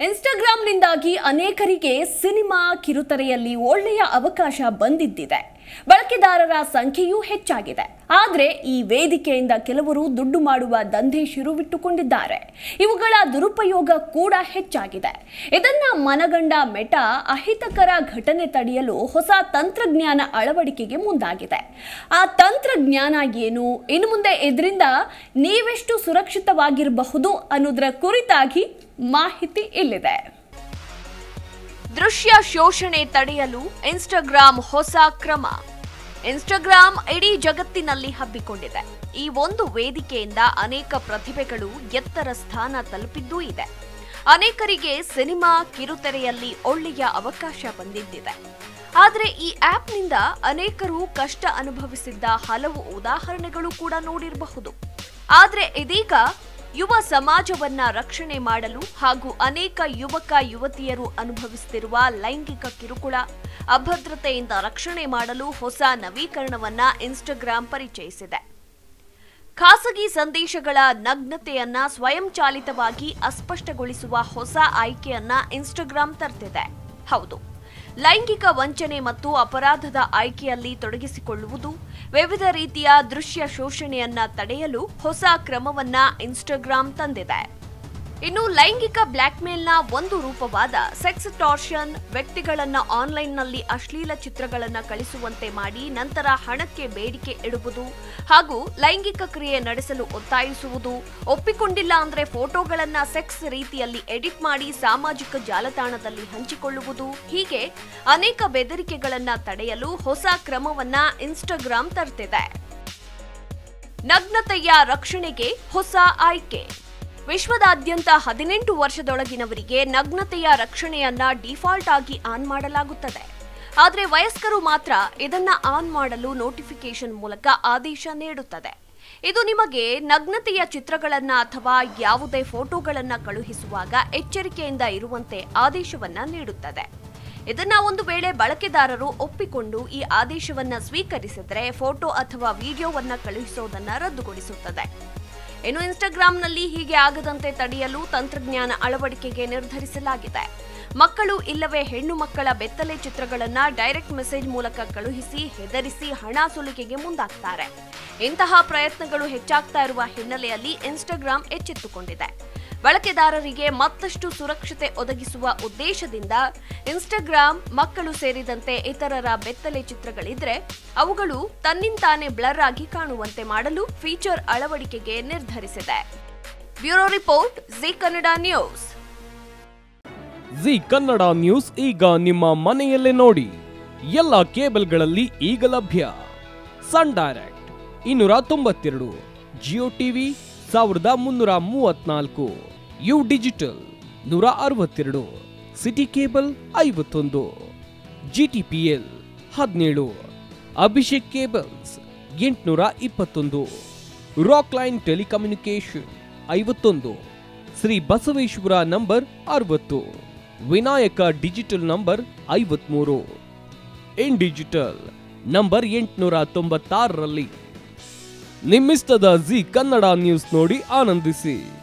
ಇನ್ಸ್ಟಾಗ್ರಾಂನಿಂದಾಗಿ ಅನೇಕರಿಗೆ ಸಿನಿಮಾ ಕಿರುತೆರೆಯಲ್ಲಿ ಒಳ್ಳೆಯ ಅವಕಾಶ ಬಂದಿದ್ದಿದೆ. ಬಳಕೆದಾರರ ಸಂಖ್ಯೆಯೂ ಹೆಚ್ಚಾಗಿದೆ. ಆದರೆ ಈ ವೇದಿಕೆಯಿಂದ ಕೆಲವರು ದುಡ್ಡು ಮಾಡುವ ದಂಧೆ ಶುರುವಿಟ್ಟುಕೊಂಡಿದ್ದಾರೆ. ಇವುಗಳ ದುರುಪಯೋಗ ಕೂಡ ಹೆಚ್ಚಾಗಿದೆ. ಇದನ್ನ ಮನಗಂಡ ಮೆಟಾ ಅಹಿತಕರ ಘಟನೆ ತಡೆಯಲು ಹೊಸ ತಂತ್ರಜ್ಞಾನ ಅಳವಡಿಕೆಗೆ ಮುಂದಾಗಿದೆ. ಆ ತಂತ್ರಜ್ಞಾನ ಏನು? ಇನ್ನು ಮುಂದೆ ಇದರಿಂದ ನೀವೆಷ್ಟು ಸುರಕ್ಷಿತವಾಗಿರಬಹುದು ಅನ್ನೋದರ ಕುರಿತಾಗಿ ಮಾಹಿತಿ ಇಲ್ಲಿದೆ. ದೃಶ್ಯ ಶೋಷಣೆ ತಡೆಯಲು ಇನ್ಸ್ಟಾಗ್ರಾಂ ಹೊಸ ಕ್ರಮ. ಇನ್ಸ್ಟಾಗ್ರಾಂ ಇಡೀ ಜಗತ್ತಿನಲ್ಲಿ ಹಬ್ಬಿಕೊಂಡಿದೆ. ಈ ಒಂದು ವೇದಿಕೆಯಿಂದ ಅನೇಕ ಪ್ರತಿಭೆಗಳು ಎತ್ತರ ಸ್ಥಾನ ತಲುಪಿದ್ದೂ ಇದೆ. ಅನೇಕರಿಗೆ ಸಿನಿಮಾ ಕಿರುತೆರೆಯಲ್ಲಿ ಒಳ್ಳೆಯ ಅವಕಾಶ ಬಂದಿದ್ದಿದೆ. ಆದರೆ ಈ ಆಪ್ನಿಂದ ಅನೇಕರು ಕಷ್ಟ ಅನುಭವಿಸಿದ್ದ ಹಲವು ಉದಾಹರಣೆಗಳು ಕೂಡ ನೋಡಿರಬಹುದು. ಆದರೆ ಇದೀಗ ಯುವ ಸಮಾಜವನ್ನ ರಕ್ಷಣೆ ಮಾಡಲು ಹಾಗೂ ಅನೇಕ ಯುವಕ ಯುವತಿಯರು ಅನುಭವಿಸುತ್ತಿರುವ ಲೈಂಗಿಕ ಕಿರುಕುಳ, ಅಭದ್ರತೆಯಿಂದ ರಕ್ಷಣೆ ಮಾಡಲು ಹೊಸ ನವೀಕರಣವನ್ನ ಇನ್ಸ್ಟಾಗ್ರಾಂ ಪರಿಚಯಿಸಿದೆ. ಖಾಸಗಿ ಸಂದೇಶಗಳ ನಗ್ನತೆಯನ್ನ ಸ್ವಯಂಚಾಲಿತವಾಗಿ ಅಸ್ಪಷ್ಟಗೊಳಿಸುವ ಹೊಸ ಆಯ್ಕೆಯನ್ನ ಇನ್ಸ್ಟಾಗ್ರಾಂ ತರ್ತಿದೆ. ಹೌದು. ಲೈಂಗಿಕ ವಂಚನೆ ಮತ್ತು ಅಪರಾಧದ ಆಯ್ಕೆಯಲ್ಲಿ ತೊಡಗಿಸಿಕೊಳ್ಳುವುದು, ವಿವಿಧ ರೀತಿಯ ದೃಶ್ಯ ಶೋಷಣೆಯನ್ನ ತಡೆಯಲು ಹೊಸ ಕ್ರಮವನ್ನ ಇನ್ಸ್ಟಾಗ್ರಾಂ ತಂದಿದೆ. ಇನ್ನು ಲೈಂಗಿಕ ಬ್ಲ್ಯಾಕ್ಮೇಲ್ನ ಒಂದು ರೂಪವಾದ ಸೆಕ್ಸ್ ಟಾರ್ಷನ್ ವ್ಯಕ್ತಿಗಳನ್ನ ಆನ್ಲೈನ್ನಲ್ಲಿ ಅಶ್ಲೀಲ ಚಿತ್ರಗಳನ್ನು ಕಳಿಸುವಂತೆ ಮಾಡಿ ನಂತರ ಹಣಕ್ಕೆ ಬೇಡಿಕೆ ಇಡುವುದು ಹಾಗೂ ಲೈಂಗಿಕ ಕ್ರಿಯೆ ನಡೆಸಲು ಒತ್ತಾಯಿಸುವುದು, ಒಪ್ಪಿಕೊಂಡಿಲ್ಲ ಅಂದ್ರೆ ಫೋಟೋಗಳನ್ನ ಸೆಕ್ಸ್ ರೀತಿಯಲ್ಲಿ ಎಡಿಟ್ ಮಾಡಿ ಸಾಮಾಜಿಕ ಜಾಲತಾಣದಲ್ಲಿ ಹಂಚಿಕೊಳ್ಳುವುದು, ಹೀಗೆ ಅನೇಕ ಬೆದರಿಕೆಗಳನ್ನ ತಡೆಯಲು ಹೊಸ ಕ್ರಮವನ್ನ ಇನ್ಸ್ಟಾಗ್ರಾಂ ತರ್ತಿದೆ. ನಗ್ನತೆಯ ರಕ್ಷಣೆಗೆ ಹೊಸ ಆಯ್ಕೆ ವಿಶ್ವದಾದ್ಯಂತ ಹದಿನೆಂಟು ವರ್ಷದೊಳಗಿನವರಿಗೆ ನಗ್ನತೆಯ ರಕ್ಷಣೆಯನ್ನ ಡಿಫಾಲ್ಟ್ ಆಗಿ ಆನ್ ಮಾಡಲಾಗುತ್ತದೆ. ಆದರೆ ವಯಸ್ಕರು ಮಾತ್ರ ಇದನ್ನ ಆನ್ ಮಾಡಲು ನೋಟಿಫಿಕೇಶನ್ ಮೂಲಕ ಆದೇಶ ನೀಡುತ್ತದೆ. ಇದು ನಿಮಗೆ ನಗ್ನತೆಯ ಚಿತ್ರಗಳನ್ನ ಅಥವಾ ಯಾವುದೇ ಫೋಟೋಗಳನ್ನ ಕಳುಹಿಸುವಾಗ ಎಚ್ಚರಿಕೆಯಿಂದ ಇರುವಂತೆ ಆದೇಶವನ್ನ ನೀಡುತ್ತದೆ. ಇದನ್ನ ಒಂದು ವೇಳೆ ಬಳಕೆದಾರರು ಒಪ್ಪಿಕೊಂಡು ಈ ಆದೇಶವನ್ನ ಸ್ವೀಕರಿಸಿದರೆ ಫೋಟೋ ಅಥವಾ ವಿಡಿಯೋವನ್ನ ಕಳುಹಿಸೋದನ್ನ ರದ್ದುಗೊಳಿಸುತ್ತದೆ. ಇನ್ನು ಇನ್ಸ್ಟಾಗ್ರಾಂನಲ್ಲಿ ಹೀಗೆ ಆಗದಂತೆ ತಡೆಯಲು ತಂತ್ರಜ್ಞಾನ ಅಳವಡಿಕೆಗೆ ನಿರ್ಧರಿಸಲಾಗಿದೆ. ಮಕ್ಕಳು ಇಲ್ಲವೇ ಹೆಣ್ಣು ಮಕ್ಕಳ ಬೆತ್ತಲೆ ಚಿತ್ರಗಳನ್ನು ಡೈರೆಕ್ಟ್ ಮೆಸೇಜ್ ಮೂಲಕ ಕಳುಹಿಸಿ ಹೆದರಿಸಿ ಹಣ ಸುಲಿಗೆಗೆ ಮುಂದಾಗ್ತಾರೆ. ಇಂತಹ ಪ್ರಯತ್ನಗಳು ಹೆಚ್ಚಾಗ್ತಾ ಇರುವ ಹಿನ್ನೆಲೆಯಲ್ಲಿ ಇನ್ಸ್ಟಾಗ್ರಾಂ ಎಚ್ಚೆತ್ತುಕೊಂಡಿದೆ. ಬಳಕೆದಾರರಿಗೆ ಮತ್ತಷ್ಟು ಸುರಕ್ಷತೆ ಒದಗಿಸುವ ಉದ್ದೇಶದಿಂದ ಇನ್ಸ್ಟಾಗ್ರಾಮ್, ಮಕ್ಕಳು ಸೇರಿದಂತೆ ಇತರರ ಬೆತ್ತಲೆ ಚಿತ್ರಗಳಿದ್ರೆ ಅವುಗಳು ತನ್ನಿಂತಾನೇ ಬ್ಲರ್ ಆಗಿ ಕಾಣುವಂತೆ ಮಾಡಲು ಫೀಚರ್ ಅಳವಡಿಕೆಗೆ ನಿರ್ಧರಿಸಿದೆ. Bureau report, Zee Kannada news. Zee Kannada news ಈಗ ನಿಮ್ಮ ಮನೆಯಲ್ಲೇ ನೋಡಿ. ಎಲ್ಲ ಕೇಬಲ್ಗಳಲ್ಲಿ ಈಗ ಲಭ್ಯ. ಸನ್ ಡೈರೆಕ್ಟ್, ಇನ್ನೂರ ತೊಂಬತ್ತೆರಡು, ಜಿಯೋ ಟಿವಿ ಸಾವಿರದ ಮುನ್ನೂರ ಮೂವತ್ನಾಲ್ಕು ಯು ಡಿಜಿಟಲ್ ನೂರ ಅರವತ್ತೆರಡು. ಸಿಟಿ ಕೇಬಲ್ ಐವತ್ತೊಂದು. ಜಿ ಟಿ ಪಿ ಎಲ್ ಹದಿನೇಳು. ಅಭಿಷೇಕ್ ಕೇಬಲ್ಸ್ ಎಂಟುನೂರ ಇಪ್ಪತ್ತೊಂದು. ರಾಕ್ ಲೈನ್ ಟೆಲಿಕಮ್ಯುನಿಕೇಶನ್ ಐವತ್ತೊಂದು. ಶ್ರೀ ಬಸವೇಶ್ವರ ನಂಬರ್ ಅರವತ್ತು. ವಿನಾಯಕ ಡಿಜಿಟಲ್ ನಂಬರ್ ಐವತ್ಮೂರು. ಇನ್ ಡಿಜಿಟಲ್ ನಂಬರ್ ಎಂಟುನೂರ ತೊಂಬತ್ತಾರರಲ್ಲಿ ನಿಮ್ಮಿಸ್ತದ ಜಿ ಕನ್ನಡ ನ್ಯೂಸ್ ನೋಡಿ ಆನಂದಿಸಿ.